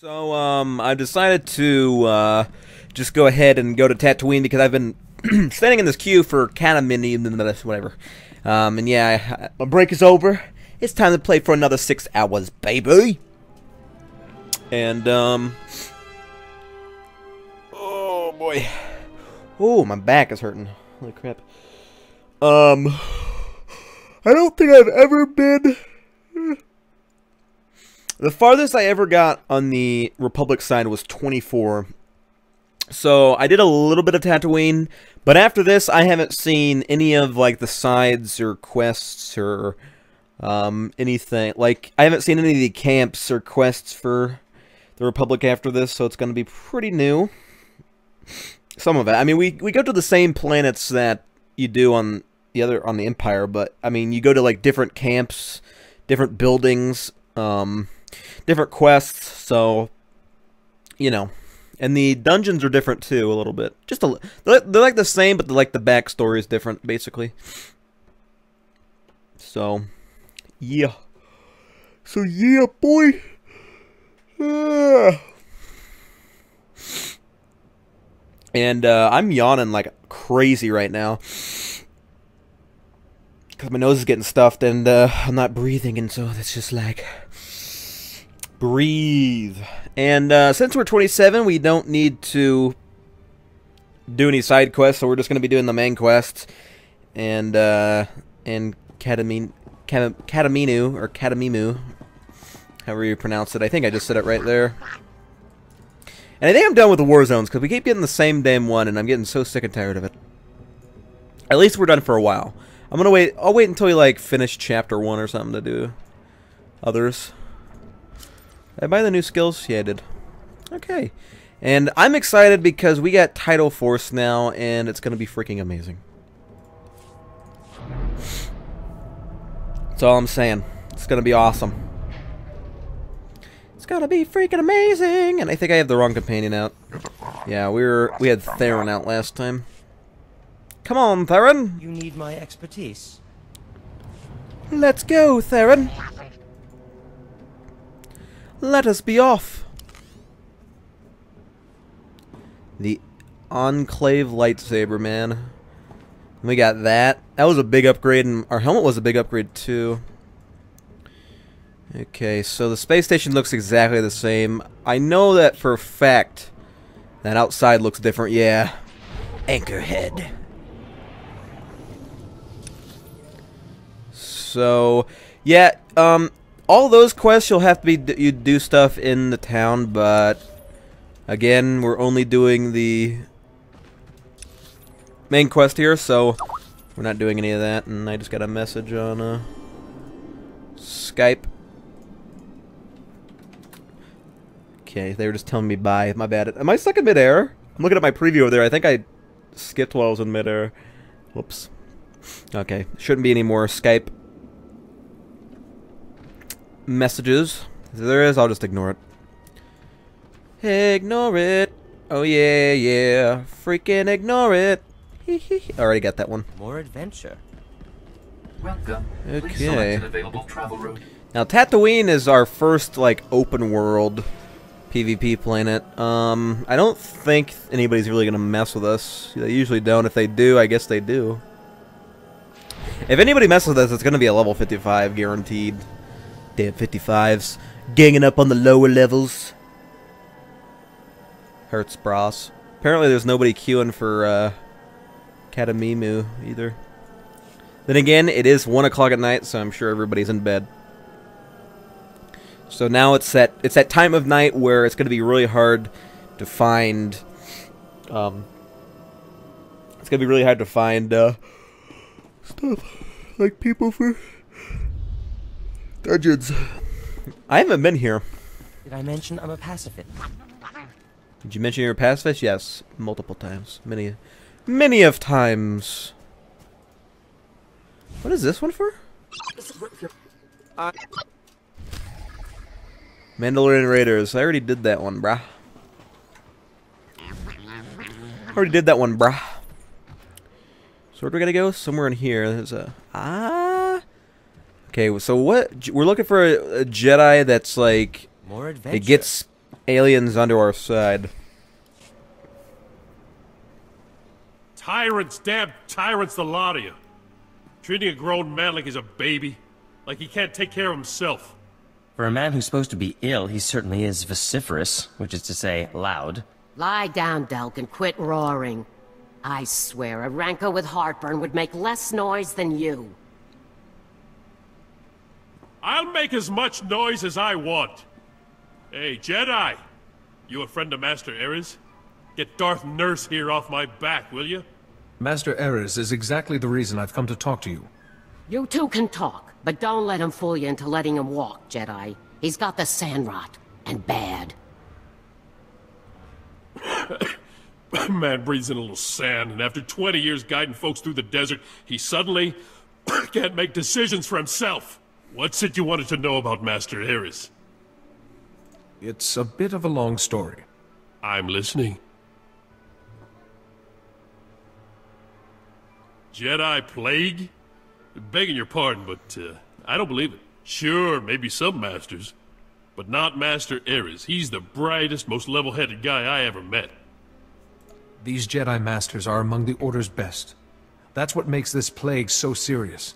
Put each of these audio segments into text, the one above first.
So, um, I decided to, uh, just go ahead and go to Tatooine because I've been standing in this queue for kind of many, and then whatever. Um, and yeah, my break is over. It's time to play for another six hours, baby. And, um, oh boy. Oh, my back is hurting. Holy crap. Um, I don't think I've ever been the farthest I ever got on the Republic side was 24. So I did a little bit of Tatooine, but after this, I haven't seen any of like the sides or quests or um, anything. Like I haven't seen any of the camps or quests for the Republic after this, so it's going to be pretty new. Some of it. I mean, we we go to the same planets that you do on the other on the Empire, but I mean, you go to like different camps, different buildings. Um, different quests, so you know. And the dungeons are different too, a little bit. Just a, they're, they're like the same, but like the backstory is different, basically. So, yeah. So yeah, boy. Ah. And uh, I'm yawning like crazy right now because my nose is getting stuffed and uh, I'm not breathing, and so it's just like breathe. And uh, since we're 27, we don't need to do any side quests, so we're just going to be doing the main quest. And, uh, and Katamin, Kataminu, or Katamimu, however you pronounce it. I think I just said it right there. And I think I'm done with the war zones, because we keep getting the same damn one, and I'm getting so sick and tired of it. At least we're done for a while. I'm gonna wait, I'll wait until we, like, finish chapter 1 or something to do others. Did I buy the new skills? Yeah, I did. Okay. And I'm excited because we got Tidal Force now, and it's going to be freaking amazing. That's all I'm saying. It's going to be awesome. It's going to be freaking amazing! And I think I have the wrong companion out. Yeah, we were we had Tharan out last time. Come on, Tharan! You need my expertise. Let's go, Tharan! Let us be off! The Enclave lightsaber, man. We got that. That was a big upgrade, and our helmet was a big upgrade, too. Okay, so the space station looks exactly the same. I know that for a fact that outside looks different. Yeah. Anchorhead. So, yeah, um, all those quests you'll have to be you do stuff in the town, but again, we're only doing the main quest here, so we're not doing any of that. And I just got a message on uh, Skype. Okay, they were just telling me bye. My bad. Am I stuck in midair? I'm looking at my preview over there. I think I skipped while I was in midair. Whoops. Okay, shouldn't be any more Skype messages. If there is, I'll just ignore it. Ignore it. Oh yeah, yeah. Freaking ignore it. I Already got that one. More adventure. Welcome. Okay. available travel route. Now Tatooine is our first like open world PvP planet. Um, I don't think anybody's really gonna mess with us. They usually don't. If they do, I guess they do. If anybody messes with us, it's gonna be a level 55 guaranteed. Damn 55s. Ganging up on the lower levels. Hurts bras. Apparently there's nobody queuing for uh, Cademimu either. Then again, it is 1 o'clock at night, so I'm sure everybody's in bed. So now it's that it's that time of night where it's going to be really hard to find um it's going to be really hard to find uh stuff like people for Dungeons. I haven't been here. Did I mention I'm a pacifist? Did you mention you're a pacifist? Yes, multiple times. Many, many of times. What is this one for? Mandalorian Raiders. I already did that one, brah. Already did that one, brah. So where are we gonna go? Somewhere in here. There's a ah. Okay, so what? We're looking for a, a Jedi that's like More adventure. it gets aliens onto our side. Tyrants, damn tyrants, the lot of you. Treating a grown man like he's a baby. Like he can't take care of himself. For a man who's supposed to be ill, he certainly is vociferous, which is to say, loud. Lie down, Delk, and quit roaring. I swear a rancor with heartburn would make less noise than you. I'll make as much noise as I want. Hey, Jedi! You a friend of Master Ares? Get Darth Nurse here off my back, will you? Master Erez is exactly the reason I've come to talk to you. You two can talk, but don't let him fool you into letting him walk, Jedi. He's got the sand rot, and bad. Man breathes in a little sand, and after 20 years guiding folks through the desert, he suddenly can't make decisions for himself. What's it you wanted to know about Master Ares? It's a bit of a long story. I'm listening. Jedi plague? Begging your pardon, but uh, I don't believe it. Sure, maybe some masters, but not Master Ares. He's the brightest, most level-headed guy I ever met. These Jedi Masters are among the Order's best. That's what makes this plague so serious.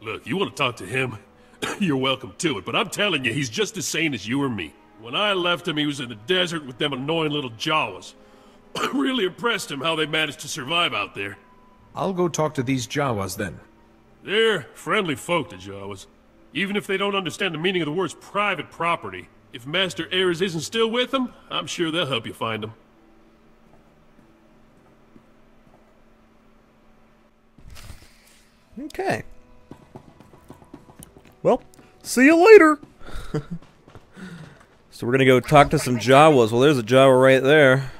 Look, you want to talk to him? You're welcome to it, but I'm telling you, he's just as sane as you or me. When I left him, he was in the desert with them annoying little Jawas. really impressed him how they managed to survive out there. I'll go talk to these Jawas then. They're friendly folk, the Jawas. Even if they don't understand the meaning of the words private property, if Master Ares isn't still with them, I'm sure they'll help you find him. Okay. Well, see you later. so we're gonna go talk to some Jawas. Well, there's a Jawa right there.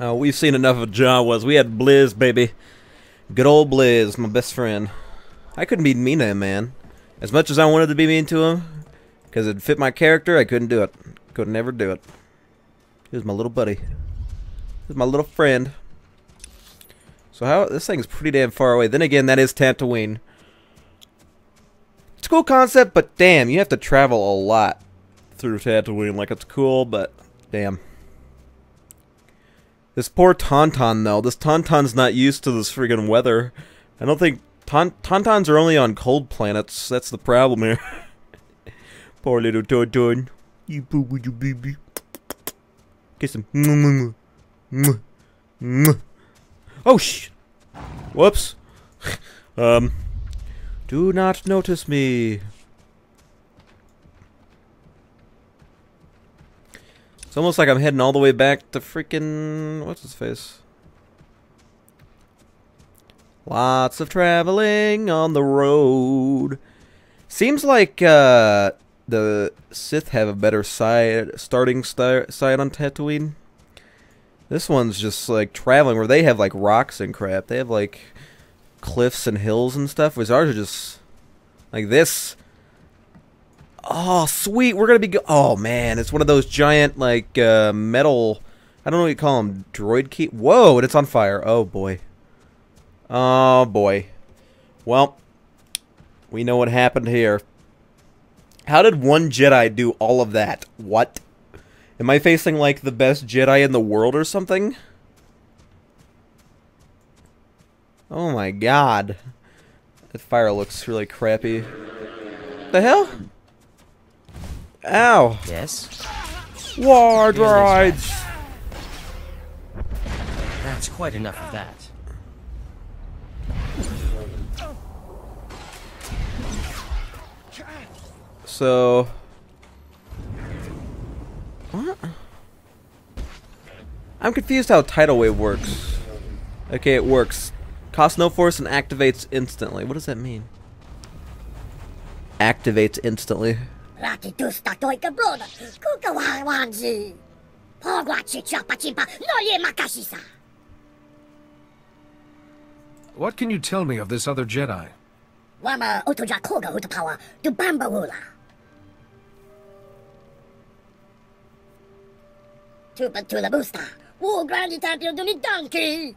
Uh, we've seen enough of Jawas. We had Blizz, baby. Good old Blizz, my best friend. I couldn't be mean to him, man. As much as I wanted to be mean to him, because it fit my character, I couldn't do it. Could never do it. He was my little buddy. He was my little friend. So how this thing's pretty damn far away. Then again, that is Tatooine. Cool concept, but damn, you have to travel a lot through Tatooine. Like it's cool, but damn. This poor Tauntaun though. This Tauntaun's not used to this friggin' weather. I don't think Taun Tauntauns are only on cold planets. That's the problem here. poor little Tauntaun. You boo boo you baby. Kiss him. Oh sh! Whoops. um. Do not notice me. It's almost like I'm heading all the way back to freaking what's his face. Lots of traveling on the road. Seems like uh, the Sith have a better side starting sti side on Tatooine. This one's just like traveling where they have like rocks and crap. They have like cliffs and hills and stuff. Whereas ours are just like this. Oh, sweet. We're going to be... Oh, man. It's one of those giant like uh, metal... I don't know what you call them. Droid key... Whoa, and it's on fire. Oh, boy. Oh, boy. Well, we know what happened here. How did one Jedi do all of that? What? Am I facing, like, the best Jedi in the world or something? Oh my god. That fire looks really crappy. The hell? Ow. Yes? War droids! That's quite enough of that. So... What? I'm confused how tidal wave works. Okay, it works. Costs no force and activates instantly. What does that mean? Activates instantly. Ratitusta toika broda, kuka wawanzi. Pogwachi chapa chimpa, no ye makashisa. What can you tell me of this other Jedi? Wama utuja koga utapawa, du bamba wula. Tupa tula busta, wu grandi tapio duni donkey.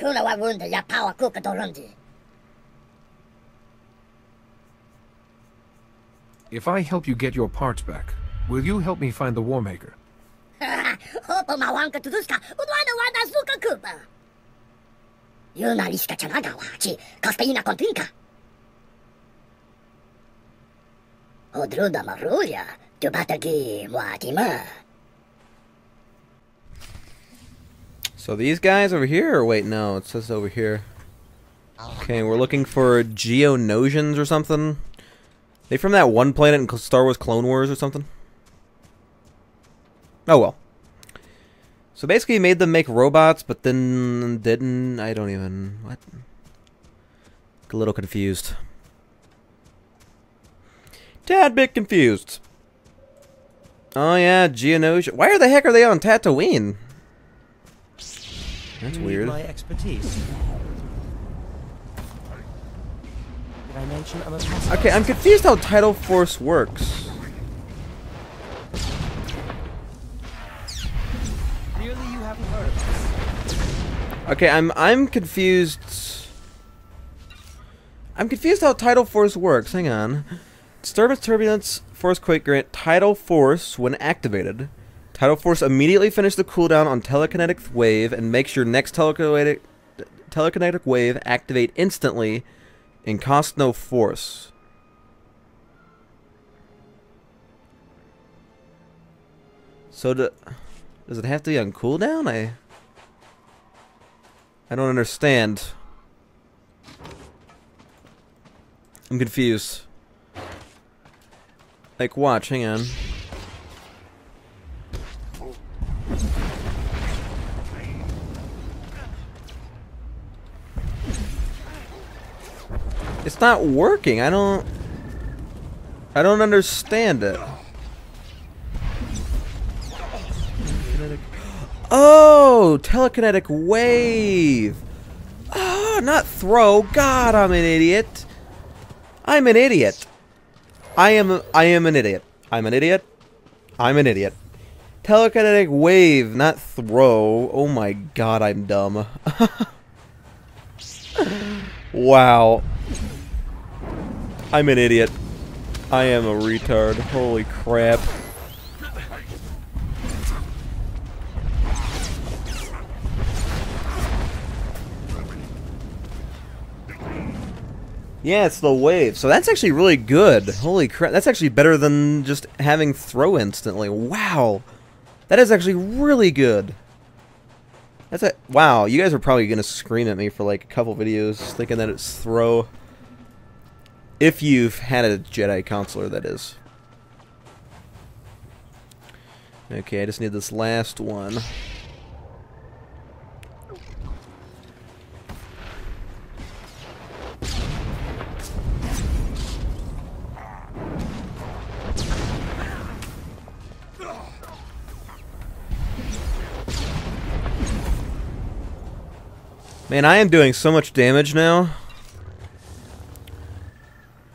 wunda ya. If I help you get your parts back, will you help me find the War Maker? Hopo mawanka tuduska, udwana wada suka kuba. Yuna liska chanagawa, chi, kaspeina kontinka. Odruda marulia, tu batagi muatima. So these guys over here, or wait, no, it says over here. Okay, we're looking for Geonosians or something. They from that one planet in Star Wars Clone Wars or something? Oh well. So basically, made them make robots, but then didn't. I don't even. What? A little confused. Tad bit confused. Oh yeah, Geonosia. Why the heck are they on Tatooine? That's weird. My expertise. Did I mention I'm a? Okay, I'm confused how Tidal Force works. Clearly you haven't heard of this. Okay, I'm I'm confused. I'm confused how Tidal Force works. Hang on. Disturbance, turbulence, force quake grant Tidal Force when activated. Tidal Force immediately finish the cooldown on telekinetic wave and makes your next telekinetic telekinetic wave activate instantly and cost no force. So do, does it have to be on cooldown? I I don't understand. I'm confused. Like, watch, hang on. Not working. I don't... I don't understand it. Oh, telekinetic wave. Oh, not throw. God, I'm an idiot. I'm an idiot. I am I am an idiot. I'm an idiot. I'm an idiot. Telekinetic wave, not throw. Oh my god, I'm dumb. wow. I'm an idiot. I am a retard. Holy crap. Yeah, it's the wave. So that's actually really good. Holy crap. That's actually better than just having throw instantly. Wow. That is actually really good. That's a wow. You guys are probably gonna scream at me for like a couple videos thinking that it's throw. If you've had a Jedi counselor, that is. Okay, I just need this last one. Man, I am doing so much damage now.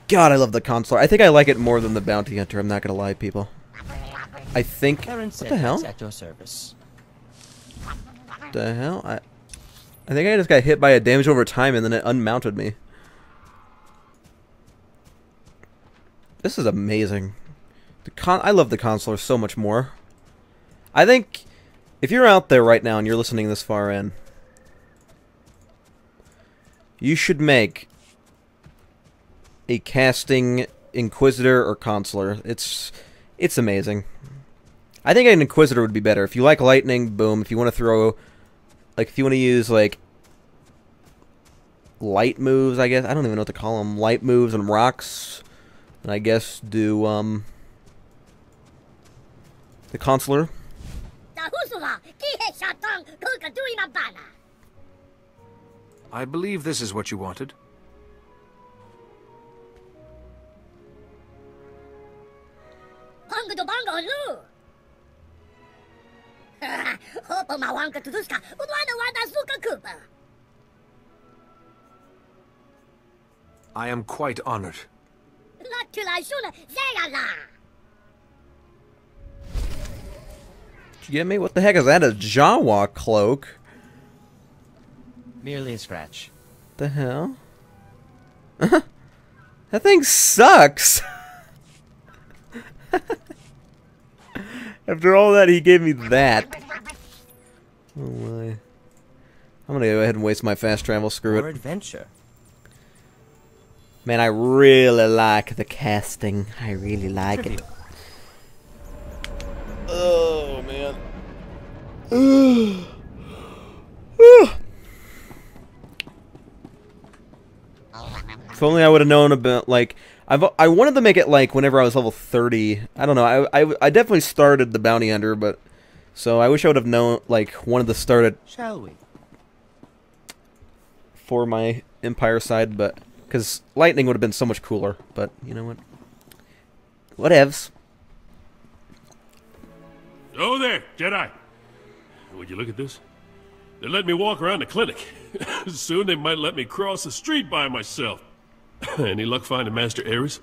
God, I love the consular. I think I like it more than the bounty hunter. I'm not gonna lie, people. I think. What the hell? at your service. the hell? I, I think I just got hit by a damage over time and then it unmounted me. This is amazing. The con I love the consular so much more. I think if you're out there right now and you're listening this far in, you should make a casting inquisitor or consular. It's it's amazing. I think an inquisitor would be better. If you like lightning, boom. If you want to throw like if you want to use like light moves, I guess I don't even know what to call them. Light moves and rocks, and I guess do um the consular. I believe this is what you wanted. Bangga do bangga lu. Hopa małanka tuduska, udwana wada suka kupa. I am quite honored. Not till I shuna, zayala. Did you get me? What the heck is that? A Jawa cloak? Merely a scratch. The hell? that thing sucks. After all that, he gave me that. Oh my. I'm gonna go ahead and waste my fast travel. Screw Or it. adventure. Man, I really like the casting. I really like it. Oh man. if only I would have known about like I've I wanted to make it like whenever I was level 30. I don't know. I I, I definitely started the bounty hunter, but so I wish I would have known like wanted to start it Shall we? for my empire side, but because lightning would have been so much cooler. But you know what? Whatevs. Oh there, Jedi. Would you look at this? They let me walk around the clinic. Soon they might let me cross the street by myself. Any luck finding Master Ares?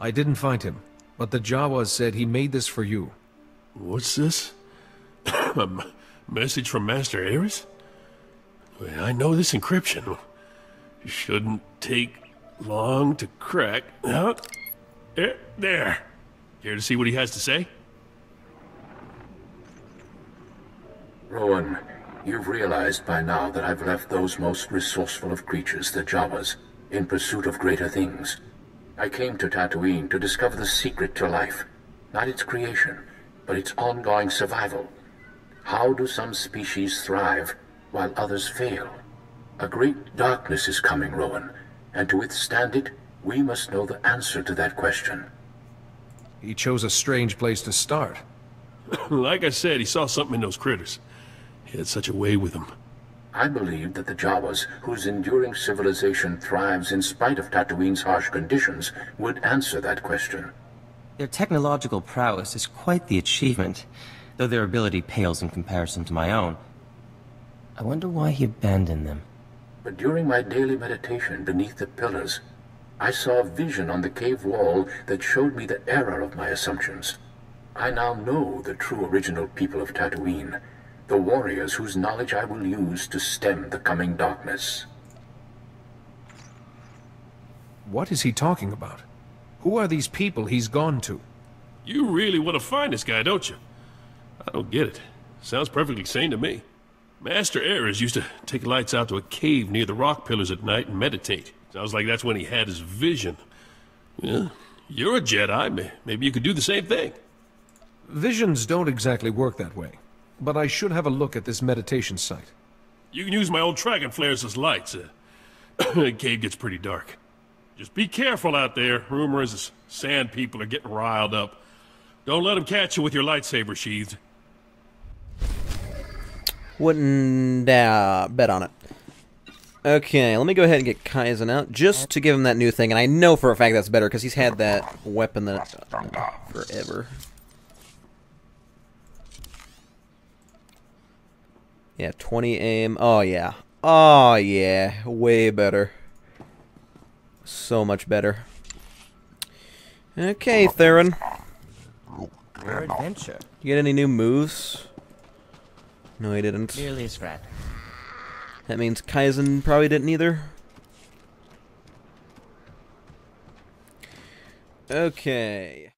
I didn't find him, but the Jawas said he made this for you. What's this? A message from Master Ares? I know this encryption. Shouldn't take long to crack. Eh, there. Care to see what he has to say? Rowan, you've realized by now that I've left those most resourceful of creatures, the Jawas, in pursuit of greater things. I came to Tatooine to discover the secret to life. Not its creation, but its ongoing survival. How do some species thrive while others fail? A great darkness is coming, Rowan, and to withstand it, we must know the answer to that question. He chose a strange place to start. like I said, he saw something in those critters. He had such a way with them. I believe that the Jawas, whose enduring civilization thrives in spite of Tatooine's harsh conditions, would answer that question. Their technological prowess is quite the achievement, though their ability pales in comparison to my own. I wonder why he abandoned them. But during my daily meditation beneath the pillars, I saw a vision on the cave wall that showed me the error of my assumptions. I now know the true original people of Tatooine, the warriors whose knowledge I will use to stem the coming darkness. What is he talking about? Who are these people he's gone to? You really want to find this guy, don't you? I don't get it. Sounds perfectly sane to me. Master Ares used to take lights out to a cave near the rock pillars at night and meditate. Sounds like that's when he had his vision. Yeah, you're a Jedi. Maybe you could do the same thing. Visions don't exactly work that way, but I should have a look at this meditation site. You can use my old dragon flares as lights. Uh, the cave gets pretty dark. Just be careful out there. Rumor is the sand people are getting riled up. Don't let them catch you with your lightsaber sheathed. Wouldn't uh, bet on it. Okay, let me go ahead and get Qyzen out just to give him that new thing, and I know for a fact that's better because he's had that weapon that uh, forever. Yeah, 20 aim. Oh yeah. Oh yeah, way better. So much better. Okay, Tharan. Your adventure. You get any new moves? No, he didn't. Merely a scratch. That means Qyzen probably didn't either. Okay.